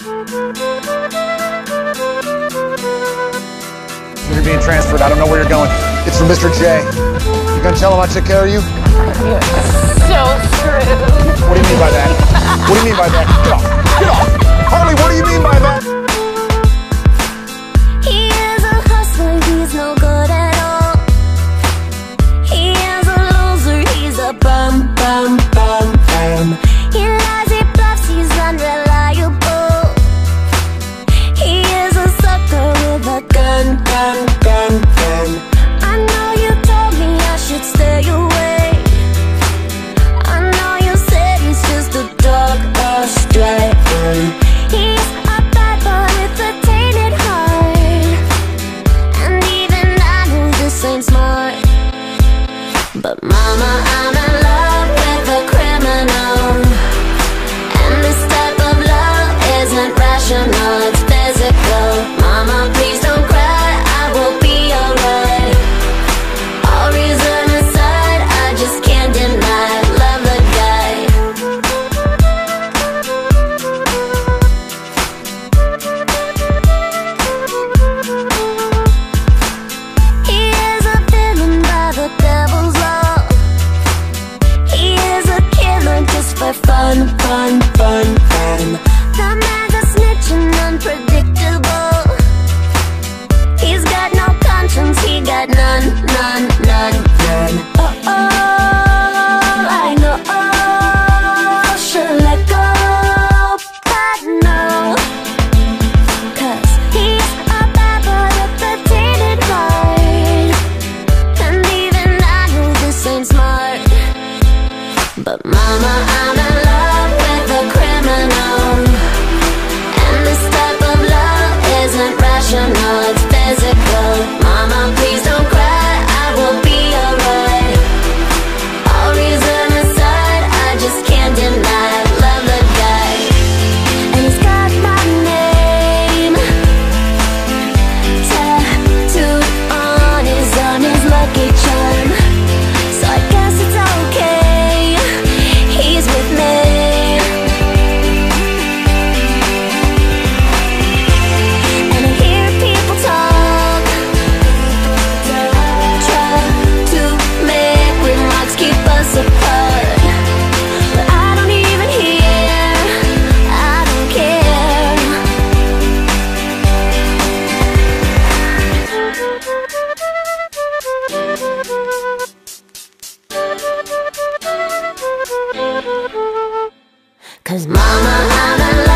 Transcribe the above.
You're being transferred. I don't know where you're going. It's for Mr. J. You gonna tell him I took care of you? So screwed. What do you mean by that? What do you mean by that? Get off! Get off! But mama, I'm Cause mama, I'm in